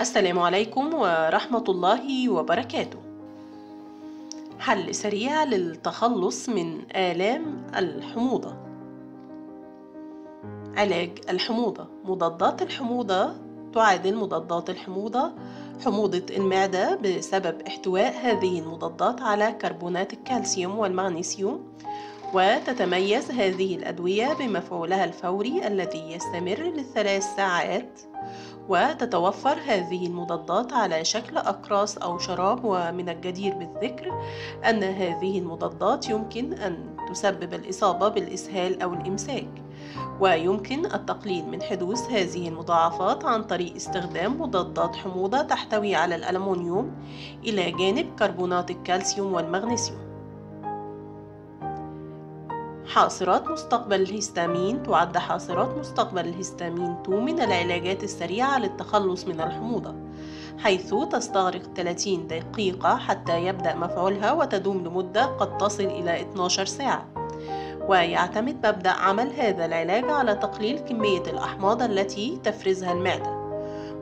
السلام عليكم ورحمة الله وبركاته. حل سريع للتخلص من آلام الحموضة. علاج الحموضة مضادات الحموضة تعادل مضادات الحموضة حموضة المعدة بسبب احتواء هذه المضادات على كربونات الكالسيوم والمغنيسيوم وتتميز هذه الأدوية بمفعولها الفوري الذي يستمر لثلاث ساعات وتتوفر هذه المضادات على شكل أقراص أو شراب ومن الجدير بالذكر أن هذه المضادات يمكن أن تسبب الإصابة بالإسهال أو الإمساك ويمكن التقليل من حدوث هذه المضاعفات عن طريق استخدام مضادات حموضة تحتوي على الألمنيوم إلى جانب كربونات الكالسيوم والمغنيسيوم. حاصرات مستقبل الهستامين تعد حاصرات مستقبل الهستامين 2 من العلاجات السريعة للتخلص من الحموضة حيث تستغرق 30 دقيقة حتى يبدأ مفعولها وتدوم لمدة قد تصل إلى 12 ساعة. ويعتمد مبدأ عمل هذا العلاج على تقليل كمية الأحماض التي تفرزها المعدة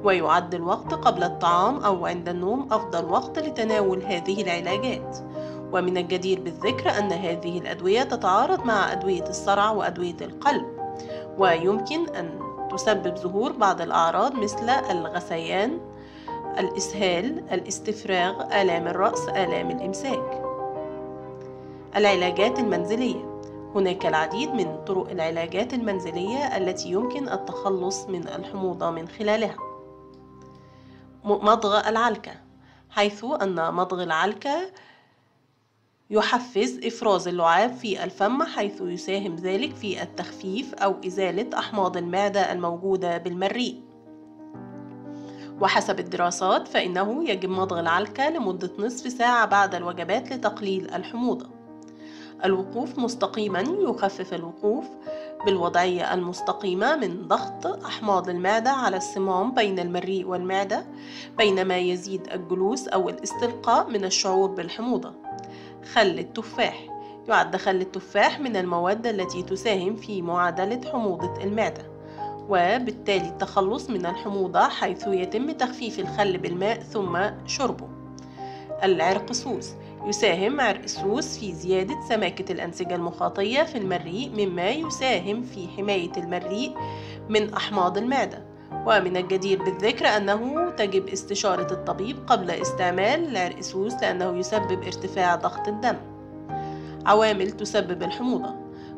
ويعد الوقت قبل الطعام أو عند النوم أفضل وقت لتناول هذه العلاجات. ومن الجدير بالذكر أن هذه الأدوية تتعارض مع أدوية الصرع وأدوية القلب ويمكن أن تسبب ظهور بعض الأعراض مثل الغثيان الإسهال الاستفراغ آلام الرأس آلام الإمساك. العلاجات المنزلية. هناك العديد من طرق العلاجات المنزلية التي يمكن التخلص من الحموضة من خلالها. مضغ العلكة. حيث أن مضغ العلكة يحفز إفراز اللعاب في الفم حيث يساهم ذلك في التخفيف أو إزالة أحماض المعدة الموجودة بالمريء. وحسب الدراسات فإنه يجب مضغ العلكة لمدة نصف ساعة بعد الوجبات لتقليل الحموضة. الوقوف مستقيما يخفف الوقوف بالوضعية المستقيمة من ضغط أحماض المعدة على الصمام بين المريء والمعدة بينما يزيد الجلوس أو الاستلقاء من الشعور بالحموضة. خل التفاح. يعد خل التفاح من المواد التي تساهم في معادلة حموضة المعدة وبالتالي التخلص من الحموضة حيث يتم تخفيف الخل بالماء ثم شربه. العرقسوس يساهم عرق السوس في زيادة سماكة الأنسجة المخاطية في المريء مما يساهم في حماية المريء من أحماض المعدة. ومن الجدير بالذكر أنه تجب استشارة الطبيب قبل استعمال العرقسوس لأنه يسبب ارتفاع ضغط الدم. عوامل تسبب الحموضة.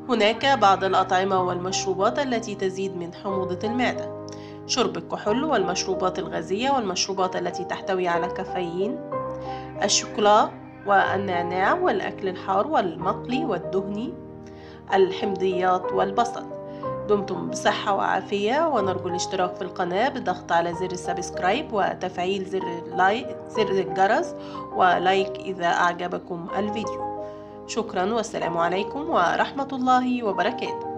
هناك بعض الأطعمة والمشروبات التي تزيد من حموضة المعدة. شرب الكحول والمشروبات الغازية والمشروبات التي تحتوي على كافيين. الشوكولا والنعناع والأكل الحار والمقلي والدهني. الحمضيات والبصل. دمتم بصحة وعافية ونرجو الاشتراك في القناة بالضغط على زر ال subscribe وتفعيل زر ال like زر الجرس و like إذا أعجبكم الفيديو. شكرا والسلام عليكم ورحمة الله وبركاته.